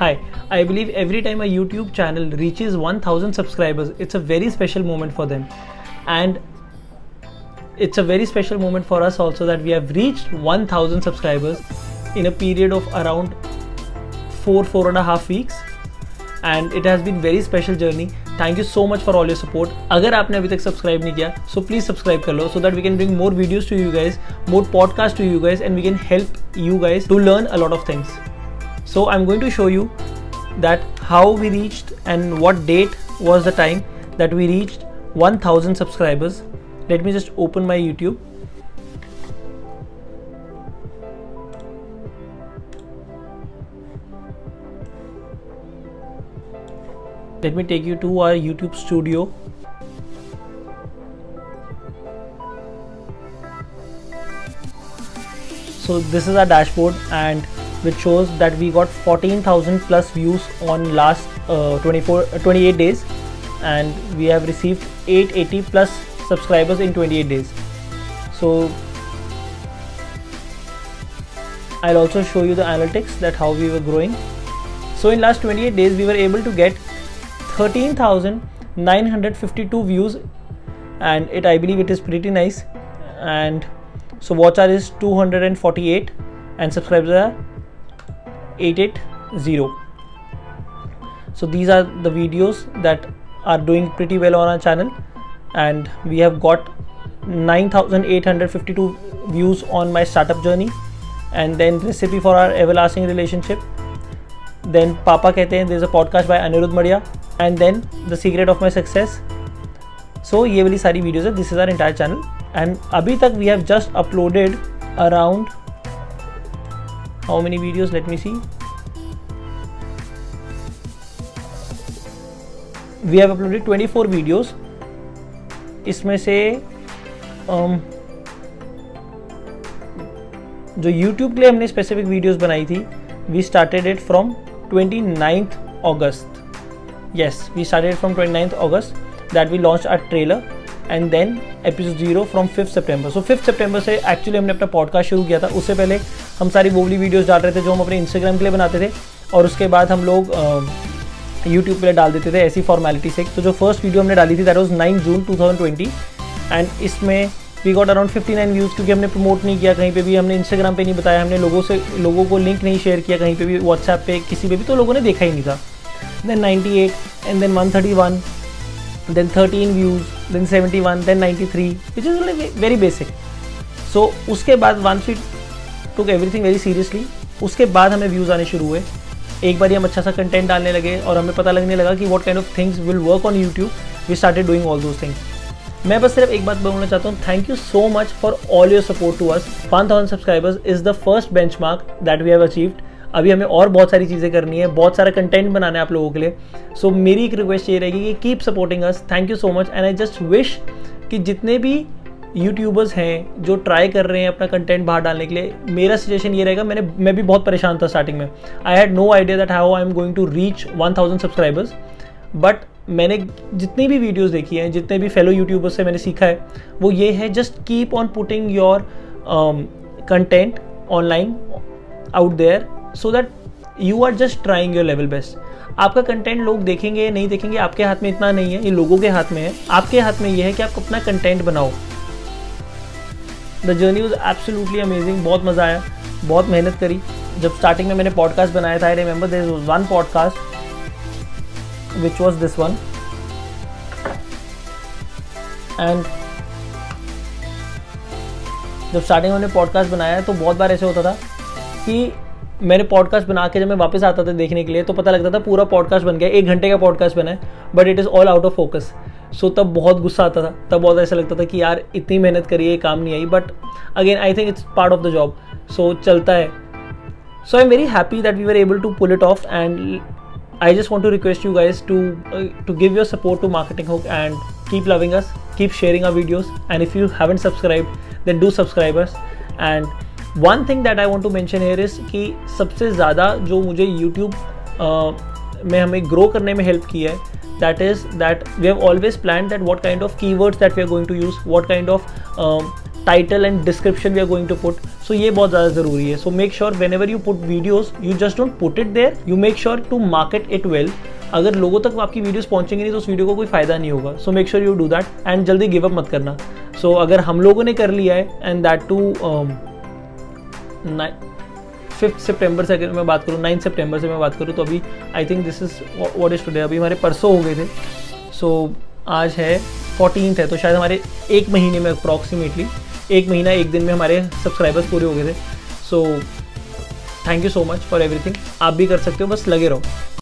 I believe every time a YouTube channel reaches 1000 subscribers, it's a very special moment for them. And it's a very special moment for us also that we have reached 1000 subscribers in a period of around four four and a half weeks and it has been very special journey thank you so much for all your support अगर आपने अभी तक subscribe नहीं किया so please subscribe कर लो so that we can bring more videos to you guys more podcast to you guys and we can help you guys to learn a lot of things So I'm going to show you that how we reached and what date was the time that we reached 1000 subscribers. Let me just open my YouTube. Let me take you to our YouTube studio so this is our dashboard and which shows that we got 14,000 plus views on last uh, 24 uh, 28 days. And we have received 880 plus subscribers in 28 days. So I'll also show you the analytics that how we were growing. So in last 28 days we were able to get 13,952 views. And it I believe it is pretty nice. And so watch hour is 248 and subscribers are 880 so these are the videos that are doing pretty well on our channel. And we have got 9852 views on my startup journey. And then recipe for our everlasting relationship. Then papa kehte hain there's a podcast by anirudh madia. And then the secret of my success. So ye wali sari videos hai. This is our entire channel. And abhi tak we have just uploaded around how many videos let me see we have uploaded 24 videos इसमें से um, जो YouTube के लिए हमने specific videos बनाई थी we started it from 29th August yes we started from 29th august that we launched our trailer and then episode zero from fifth September so fifth September से actually हमने अपना podcast शुरू किया था उससे पहले हम सारी बोवली वीडियोस डाल रहे थे जो हम अपने इंस्टाग्राम के लिए बनाते थे, और उसके बाद हम लोग यूट्यूब पर डाल देते थे ऐसी फॉर्मेलिटी से। तो जो फ़र्स्ट वीडियो हमने डाली थी that was nine June 2020 and इसमें वी गॉट अराउंड 59 व्यूज़ क्योंकि हमने प्रमोट नहीं किया, कहीं पे भी हमने इंस्टाग्राम पे नहीं बताया, हमने लोगों से, लोगों को लिंक नहीं शेयर किया, कहीं पे भी व्हाट्सएप पे, किसी पे भी तो लोगों ने देखा ही नहीं था। Then 98 and then one thirty one 131 then 13 views, then 71 then 93 which is really very basic so उसके बाद once we took everything very seriously उसके बाद हमें व्यूज़ आने शुरू हुए। एक बार हम अच्छा सा कंटेंट डालने लगे और हमें पता लगने लगा कि what kind of things will work on YouTube we started doing all those things मैं बस सिर्फ़ एक बात बोलना चाहता हूँ। Thank you so much for all your support to us one thousand subscribers is the first benchmark that we have achieved अभी हमें और बहुत सारी चीज़ें करनी है। बहुत सारा कंटेंट बनाना है आप लोगों के लिए। सो so, मेरी एक रिक्वेस्ट ये रहेगी कि keep supporting us thank you so much and I just wish कि जितने भी यूट्यूबर्स हैं जो ट्राई कर रहे हैं अपना कंटेंट बाहर डालने के लिए। मेरा सजेशन ये रहेगा, मैंने, मैं भी बहुत परेशान था स्टार्टिंग में। I had no idea that how I am going to reach one thousand subscribers but मैंने जितनी भी वीडियोस देखी हैं, जितने भी फेलो यूट्यूबर्स से मैंने सीखा है, वो ये है just keep on putting your content online out there so that you are just trying your level best आपका कंटेंट लोग देखेंगे, नहीं देखेंगे, आपके हाथ में इतना नहीं है, ये लोगों के हाथ में है। आपके हाथ में ये है कि आप अपना कंटेंट बनाओ। The journey was absolutely amazing बहुत मज़ा आया। बहुत मेहनत करी। जब स्टार्टिंग में मैंने पॉडकास्ट बनाया था I remember there one podcast which was this one and जब स्टार्टिंग में मैंने पॉडकास्ट बनाया तो बहुत बार ऐसे होता था कि मैंने पॉडकास्ट बना के जब मैं वापस आता था देखने के लिए तो पता लगता था पूरा पॉडकास्ट बन गया। एक घंटे का पॉडकास्ट बना है but it is all out of focus so तब बहुत गुस्सा आता था। तब बहुत ऐसा लगता था कि यार इतनी मेहनत करी है काम नहीं आई। But again I think it's part of the job so चलता है। So I am very happy that we are able to pull it off and want to request you guys to uh, to give your support to Marketing Hook and keep loving us, keep sharing our videos, and if you haven't subscribed, then do subscribe us. And one thing that I want to mention here is कि सबसे ज़्यादा जो मुझे YouTube uh, में हमें grow करने में help की है that is that we have always plan that what kind of की words that we are going to use what kind of title and description we are going to put so ये बहुत ज़्यादा ज़रूरी है so make sure whenever you put videos you just don't put it there you make sure to market it well अगर लोगों तक आपकी videos पहुँचेंगे नहीं तो उस वीडियो को कोई फ़ायदा नहीं होगा. So make sure you do that and जल्दी गिव अप मत करना. सो so, अगर हम लोगों ने कर लिया है and that too fifth September से अगर मैं बात करूँ नाइन्थ सितंबर से मैं बात करूँ तो अभी I think this is what is today अभी हमारे परसों हो गए थे। सो so, आज है फोर्टीन है तो शायद हमारे एक महीने में अप्रॉक्सीमेटली एक महीना एक दिन में हमारे सब्सक्राइबर्स पूरे हो गए थे। So thank you so much for everything आप भी कर सकते हो बस लगे रहो।